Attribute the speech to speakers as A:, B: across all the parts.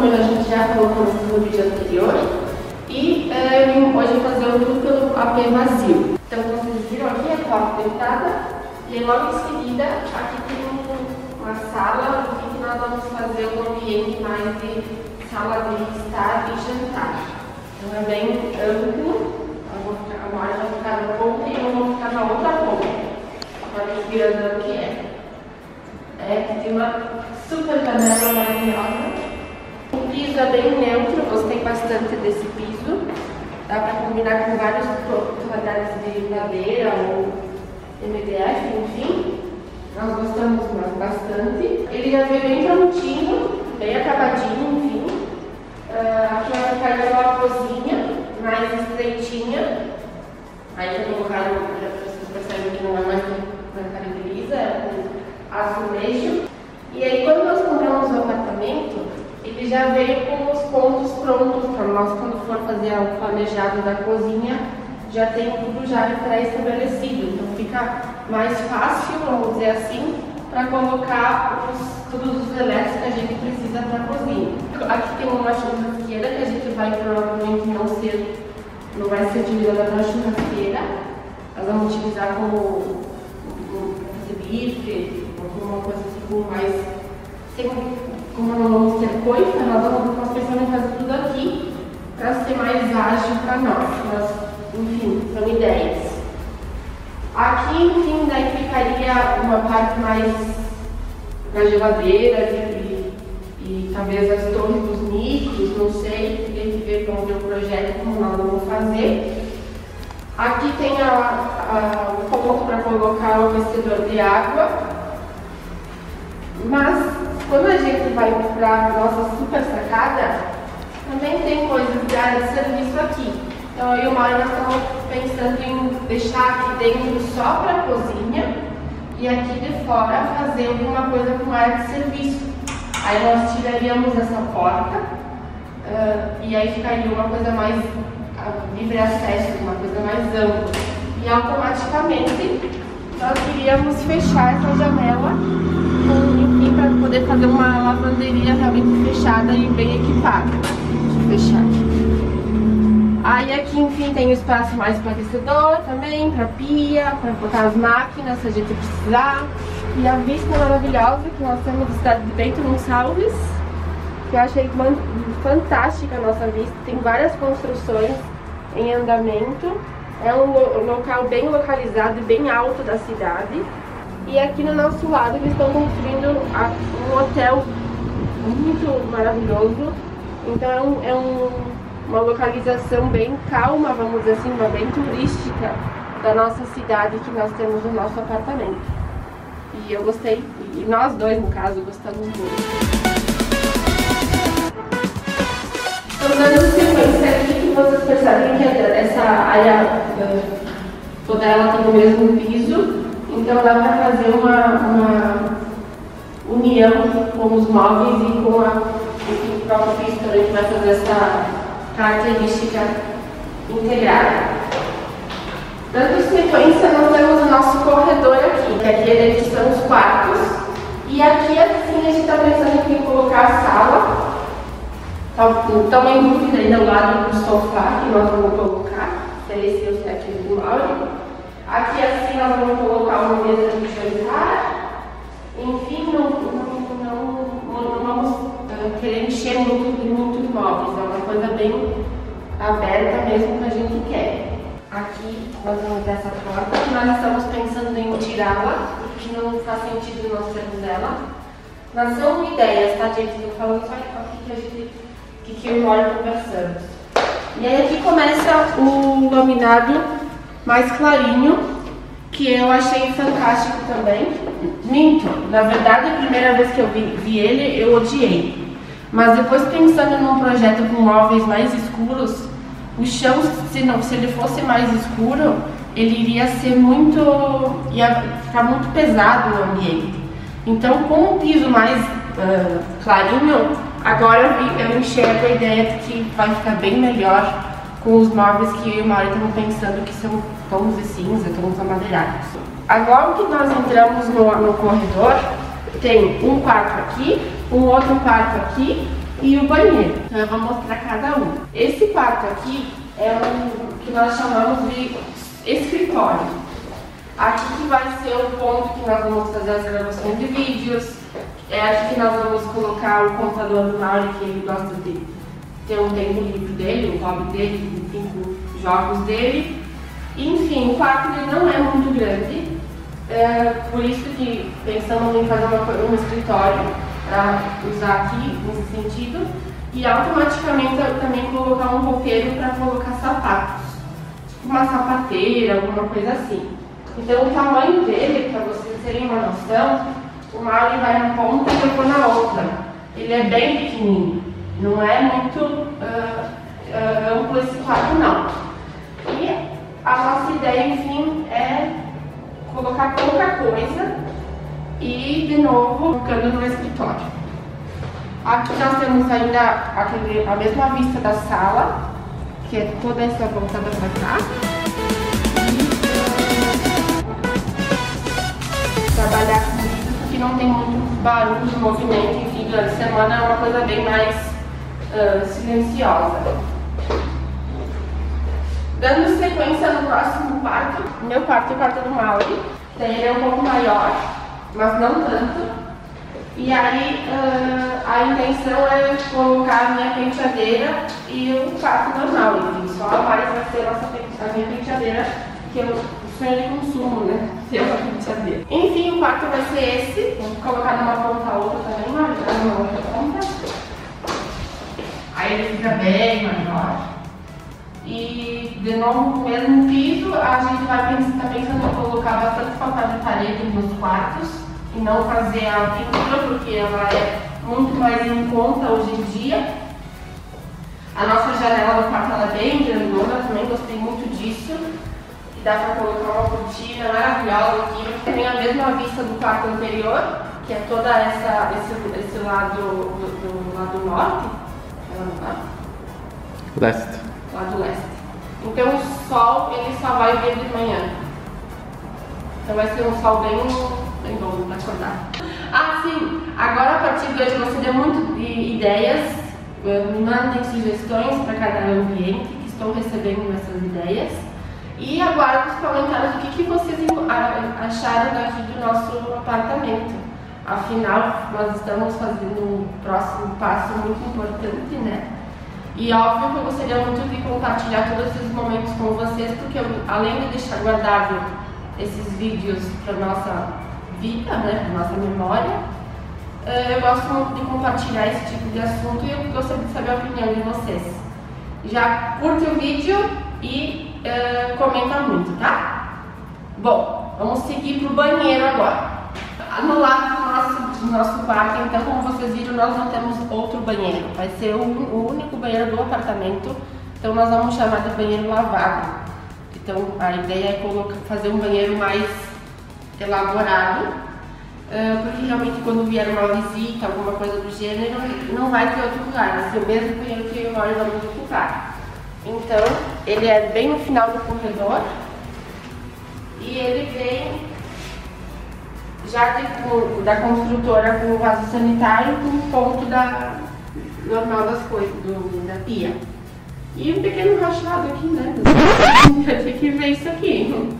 A: como a gente já colocou no vídeo anterior, e vim hoje fazer o tour pelo AP vazio. Então, vocês viram aqui, a quarta entrada, e logo em seguida, aqui tem uma sala que nós vamos fazer um ambiente mais de sala de estar e jantar. Então, é bem amplo, eu vou ficar, a Mari vai ficar na ponta e eu vou ficar na outra ponta, para virando o que é. É, tem uma super janela maravilhosa. É bem neutro, gostei bastante desse piso. Dá para combinar com vários tonalidades de madeira ou MDF, enfim. Nós gostamos bastante. Ele já veio bem prontinho, bem acabadinho, enfim. Uh, aqui vai ficar uma cozinha mais estreitinha. Aí já colocaram, vocês percebem que não é mais na caracteriza, é com azulejo. E aí quando nós compramos ele já veio com os pontos prontos para nós quando for fazer o planejado da cozinha, já tem tudo já pré-estabelecido. Então fica mais fácil, vamos dizer assim, para colocar os, todos os elementos que a gente precisa para a cozinha. Aqui tem uma churrasqueira que a gente vai provavelmente não ser, não vai ser utilizada para churrasqueira. Nós vamos utilizar como fazer bife, alguma coisa com mais. Sem, como ter coisa, nós vamos pensando em fazer tudo aqui para ser mais ágil para nós. Mas, enfim, são ideias. Aqui, enfim, daí ficaria uma parte mais da geladeira e, e, talvez as torres dos nítidos, não sei, tem que ver como é o projeto, como nós vamos fazer. Aqui tem a, a, o ponto para colocar o aquecedor de água, mas quando a gente vai para a nossa super sacada, também tem coisas de área de serviço aqui. Então eu e o Mário nós estamos pensando em deixar aqui dentro só para a cozinha e aqui de fora fazer alguma coisa com área de serviço. Aí nós tiraríamos essa porta uh, e aí ficaria uma coisa mais uh, livre acesso, uma coisa mais ampla. E automaticamente nós iríamos fechar essa janela para poder fazer uma lavanderia realmente fechada e bem equipada. Deixa eu fechar aqui. Aí aqui, enfim, tem o espaço mais para aquecedor também, para pia, para botar as máquinas se a gente precisar. E a vista maravilhosa que nós temos da cidade de Bento Gonçalves, que eu achei fantástica a nossa vista. Tem várias construções em andamento. É um local bem localizado e bem alto da cidade. E aqui no nosso lado eles estão construindo um hotel muito maravilhoso. Então é, um, uma localização bem calma, vamos dizer assim, bem turística da nossa cidade que nós temos no nosso apartamento. E eu gostei, e nós dois, no caso, gostamos muito. Então, dando sequência aqui, vocês percebem que essa área toda ela tem o mesmo piso, então dá para fazer uma, uma união com os móveis e com a, o próprio que vai fazer essa característica integrada. Dando sequência, nós temos o nosso corredor aqui, que aqui eles são os quartos. E aqui, assim, a gente está pensando em colocar a sala. Estão em dúvida ainda ao lado do sofá que nós vamos colocar. Seria esse o set do Mauro. Aqui assim nós vamos colocar uma mesa de jantar. Enfim, não, não, não, vamos uh, querer encher muito, muitos móveis. É uma coisa bem aberta mesmo que a gente quer. Aqui nós vamos ter essa porta. Nós estamos pensando em tirá-la, porque não faz sentido nós termos ela. Mas são ideias, tá, gente? Estou falando só aqui que a gente, que, que eu e o conversamos. E aí aqui começa o laminado mais clarinho, que eu achei fantástico também. Minto, na verdade a primeira vez que eu vi, vi ele, eu odiei. Mas depois pensando num projeto com móveis mais escuros, o chão, se, não, se ele fosse mais escuro, ele iria ser muito. ia ficar muito pesado no ambiente. Então com um piso mais uh, clarinho, agora eu enxergo a ideia de que vai ficar bem melhor com os móveis que eu e o Mauro pensando que são tons de cinza, tons amadeirados. Agora que nós entramos no, no corredor, tem um quarto aqui, um outro quarto aqui e o banheiro. Então eu vou mostrar cada um. Esse quarto aqui é o que nós chamamos de escritório. Aqui que vai ser o ponto que nós vamos fazer as gravações de vídeos. É aqui que nós vamos colocar o computador do Mauri, que ele gosta de ter um tempo livre dele, o hobby dele, enfim, os jogos dele. Enfim, o quarto dele não é muito grande, é por isso que pensamos em fazer uma, um escritório para usar aqui nesse sentido e automaticamente também colocar um roupeiro para colocar sapatos, tipo uma sapateira, alguma coisa assim. Então o tamanho dele, para vocês terem uma noção, o Mauri vai na ponta e eu vou na outra. Ele é bem pequenininho, não é muito uh, uh, amplo esse quarto não. E a nossa ideia, enfim, é colocar pouca coisa e, de novo, ficando no escritório. Aqui nós temos ainda aquele, a mesma vista da sala, que é toda essa voltada para cá. Trabalhar com isso, porque não tem muito barulho, movimento, enfim, durante a semana é uma coisa bem mais uh, silenciosa. Dando sequência no próximo quarto, meu quarto é o quarto do Mauri. Ele é um pouco maior, mas não tanto. E aí uh, a intenção é colocar a minha penteadeira e o quarto normal, enfim, só a mais vai ser a, minha penteadeira, que eu sonho de consumo, né? Ter uma penteadeira. Enfim, o quarto vai ser esse, vou colocar numa ponta a outra também, numa outra ponta. Ele fica bem maior. E de novo, no mesmo piso, a gente vai pensar, tá pensando em colocar bastante papel de parede nos quartos e não fazer a pintura, porque ela é muito mais em conta hoje em dia. A nossa janela do quarto ela é bem grandona, também gostei muito disso. E dá para colocar uma cortina maravilhosa aqui. Tem a mesma vista do quarto anterior, que é toda essa, esse, esse lado do, do lado norte.
B: Leste
A: lado leste. Então o sol ele só vai vir de manhã. Então vai ser um sol bem, bem bom para acordar. Ah, sim! Agora a partir de hoje você deu muito de ideias, me mandem sugestões para cada ambiente, que estou recebendo essas ideias. E agora os comentários o que, que vocês acharam daqui do nosso apartamento. Afinal, nós estamos fazendo um próximo passo muito importante, né? E óbvio que eu gostaria muito de compartilhar todos esses momentos com vocês, porque eu, além de deixar guardado esses vídeos para nossa vida, né, para nossa memória, eh, eu gosto muito de compartilhar esse tipo de assunto e eu gostaria de saber a opinião de vocês. Já curte o vídeo e uh, comenta muito, tá? Bom, vamos seguir para o banheiro agora. No lado do nosso, do nosso quarto, então, como vocês viram, nós não temos outro banheiro. Vai ser o, o único banheiro do apartamento. Então, nós vamos chamar de banheiro lavado. Então, a ideia é colocar, fazer um banheiro mais elaborado. Porque realmente quando vier uma visita, alguma coisa do gênero, não vai ter outro lugar. Vai ser o mesmo banheiro que eu moro vamos ocupar. Então, ele é bem no final do corredor. E ele vem já de, da construtora com o vaso sanitário com o ponto da, normal das coisas, do, da pia. E um pequeno rachado aqui, né? Eu tinha que ver isso aqui.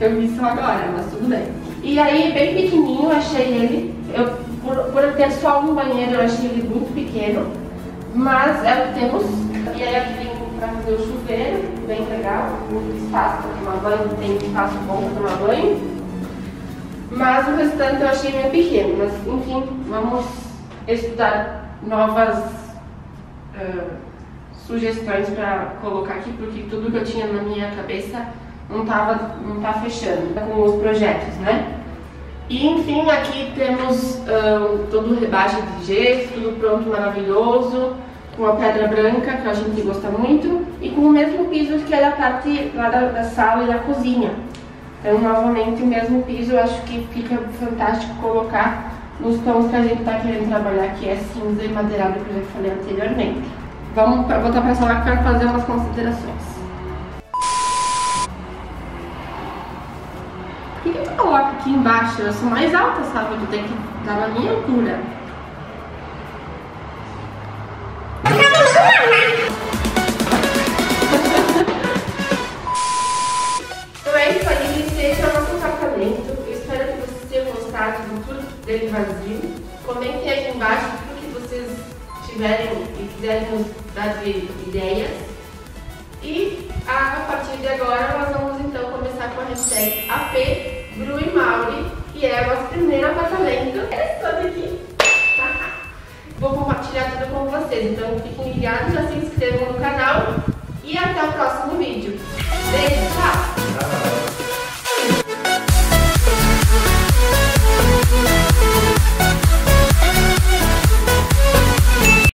A: Eu vi isso agora, mas tudo bem. E aí, bem pequenininho, achei ele. Eu, por, por ter só um banheiro, eu achei ele muito pequeno. Mas é o que temos. E aí aqui tem para fazer o chuveiro, bem legal, muito espaço para tomar banho, tem espaço bom para tomar banho. Mas o restante eu achei meio pequeno. Mas enfim, vamos estudar novas uh, sugestões para colocar aqui, porque tudo que eu tinha na minha cabeça não estava não tá fechando com os projetos, né? E enfim, aqui temos uh, todo o rebaixe de gesso, tudo pronto, maravilhoso, com a pedra branca, que a gente gosta muito, e com o mesmo piso que é da parte lá da, da sala e da cozinha. Então, novamente, o mesmo piso, eu acho que fica fantástico colocar nos tons que a gente está querendo trabalhar, que é cinza e madeirado, que eu já falei anteriormente. Vamos voltar para a sala para fazer umas considerações. Por que, eu coloco aqui embaixo? Eu sou mais alta, sabe? Eu tenho que dar na minha altura. primeiro apartamento. É Interessante aqui. Tá. Vou compartilhar tudo com vocês, então fiquem ligados, já se inscrevam no canal e até o próximo vídeo. Beijo, tchau!